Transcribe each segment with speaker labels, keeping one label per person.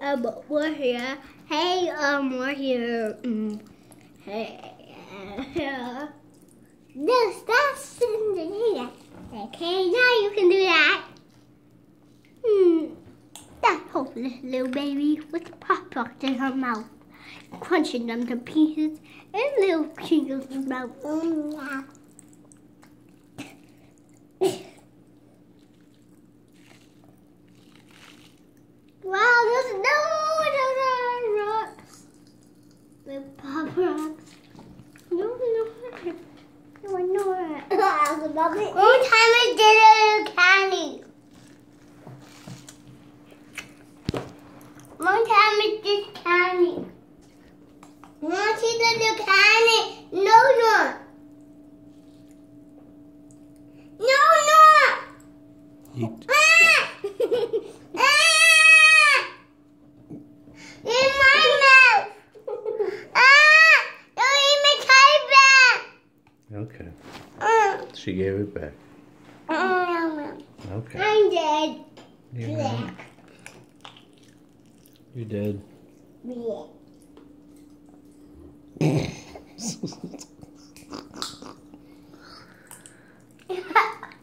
Speaker 1: um, we're here. Hey, um, we're here. Mm. Hey, uh, sitting there. Okay, now you can do that. Hmm. That poor little baby with pop rocks in her mouth, crunching them to pieces, and little tingles in her mouth. Mm. Wow, there's no those are rocks. The pop rocks. No, no, no, no. Love. One time I did a little candy. One time I did candy. To see the candy? No, no. No, no.
Speaker 2: Eat.
Speaker 1: Ah! ah! In my mouth. Ah! Don't eat my tie
Speaker 2: Okay.
Speaker 1: Back.
Speaker 2: She gave it back.
Speaker 1: Mm.
Speaker 2: Okay.
Speaker 1: I'm dead.
Speaker 2: You're, right. You're dead.
Speaker 1: Yeah.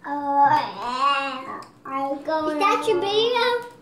Speaker 1: oh, I'm going. Is that your video?